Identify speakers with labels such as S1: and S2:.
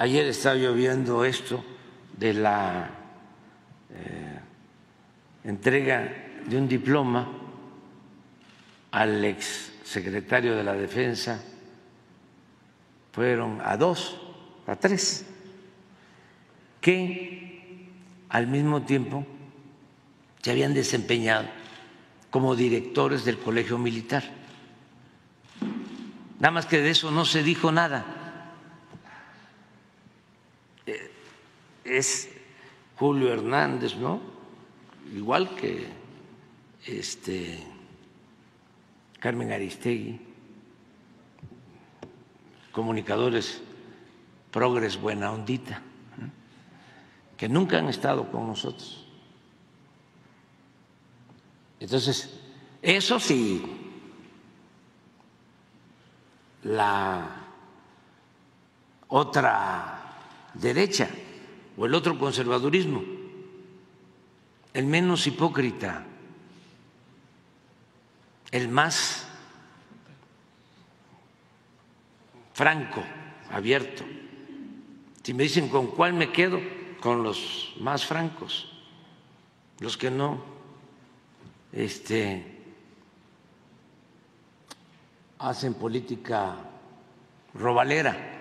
S1: Ayer estaba yo viendo esto de la eh, entrega de un diploma al ex secretario de la Defensa, fueron a dos, a tres, que al mismo tiempo se habían desempeñado como directores del Colegio Militar. Nada más que de eso no se dijo nada. Es Julio Hernández, ¿no? Igual que este Carmen Aristegui, comunicadores progres buena ondita, que nunca han estado con nosotros. Entonces, eso sí, la otra derecha o el otro conservadurismo, el menos hipócrita, el más franco, abierto. Si me dicen con cuál me quedo, con los más francos, los que no este, hacen política robalera